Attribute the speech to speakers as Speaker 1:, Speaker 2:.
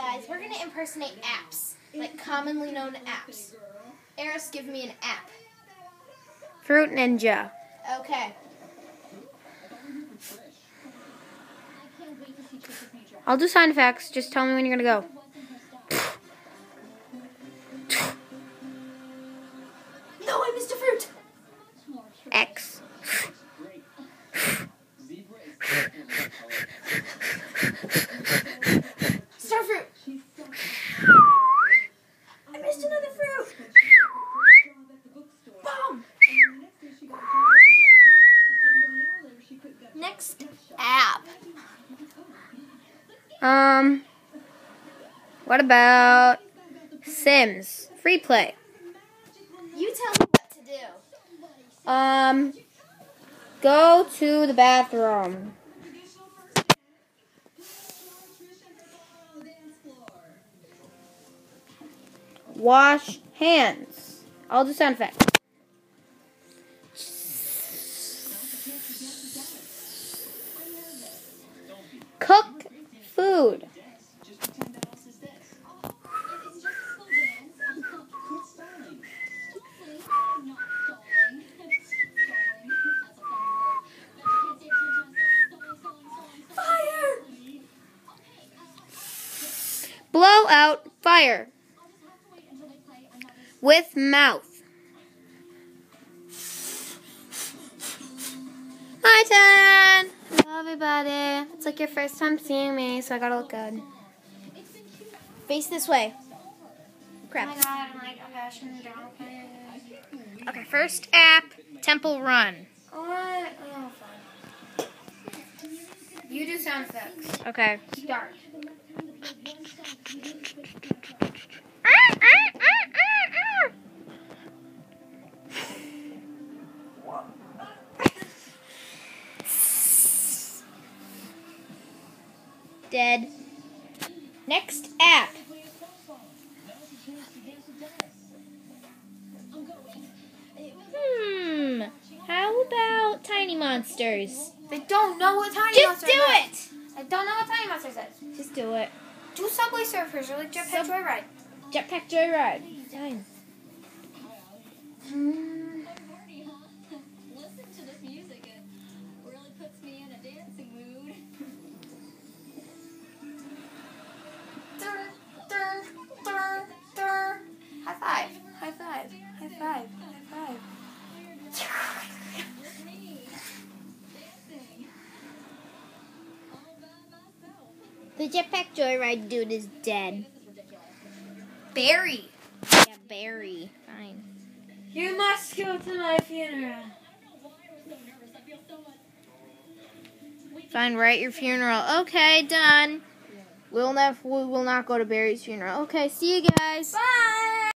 Speaker 1: guys, we're gonna impersonate apps, like commonly known apps. Aeris, give me an app.
Speaker 2: Fruit Ninja.
Speaker 1: Okay.
Speaker 2: I'll do sound effects. Just tell me when you're gonna go.
Speaker 1: No, I missed a fruit. I missed another fruit. Next app.
Speaker 2: Um. What about Sims? Free play.
Speaker 1: You tell me what to do.
Speaker 2: Um. Go to the bathroom. Wash hands. I'll do sound effects. Cook food.
Speaker 1: Fire.
Speaker 2: Blow out fire. With mouth. My turn. Hello, everybody. It's like your first time seeing me, so I gotta look good.
Speaker 1: Face this way. Crap.
Speaker 2: Oh god, I'm like Okay, first app, Temple Run. Oh, what? Oh. You do sound effects. Okay. Start.
Speaker 1: Dead. Next app. Hmm. How about Tiny Monsters?
Speaker 2: They don't know what Tiny
Speaker 1: Just
Speaker 2: Monster
Speaker 1: do
Speaker 2: is.
Speaker 1: it.
Speaker 2: I don't know what Tiny Monster is.
Speaker 1: Just do it.
Speaker 2: Do Subway Surfers or like Jetpack
Speaker 1: Sub-
Speaker 2: Joyride.
Speaker 1: Jetpack Joyride. Fine. The Jetpack Joyride dude is dead.
Speaker 2: Barry.
Speaker 1: Yeah, Barry. Fine.
Speaker 2: You must go to my funeral.
Speaker 1: Fine, we're at your funeral. Okay, done. We'll never, we will not go to Barry's funeral. Okay, see you guys.
Speaker 2: Bye.